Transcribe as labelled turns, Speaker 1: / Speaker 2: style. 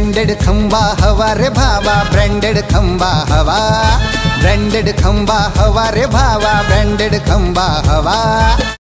Speaker 1: Branded खंबा हवा रे भावा, ब्रांडेड खंबा हवा. ब्रांडेड खंबा हवा रे भावा, ब्रांडेड खंबा हवा.